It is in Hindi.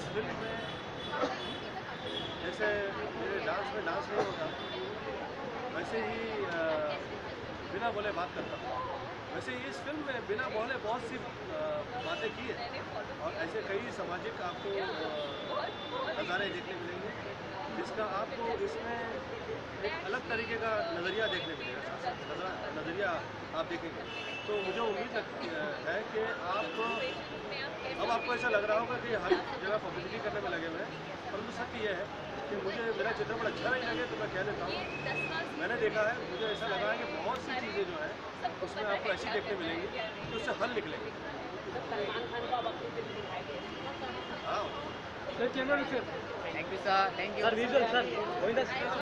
इस फ़िल्म में जैसे मेरे डांस में डांस नहीं होता, वैसे ही बिना बोले बात करता हूँ। वैसे इस फ़िल्म में बिना बोले बहुत सी बातें की है। और ऐसे कई सामाजिक आपको नज़ारे देखने मिलेंगे, जिसका आपको इसमें एक अलग तरीके का नज़रिया देखने मिलेगा नज़रिया आप देखेंगे। तो मुझे उम्मीद है कि आप अब आपको ऐसा लग रहा होगा कि हर जगह पब्लिसिटी करने में लगे हुए हैं परंतु सत्य ये है कि मुझे मेरा चित्रपट अच्छा नहीं लगे तो मैं कह देता हूँ। मैंने देखा है मुझे ऐसा लगा है कि बहुत सी चीज़ें जो है उसमें आपको ऐसी देखने मिलेंगी कि उससे हल निकलेंगे। हाँ thank you sir thank you sir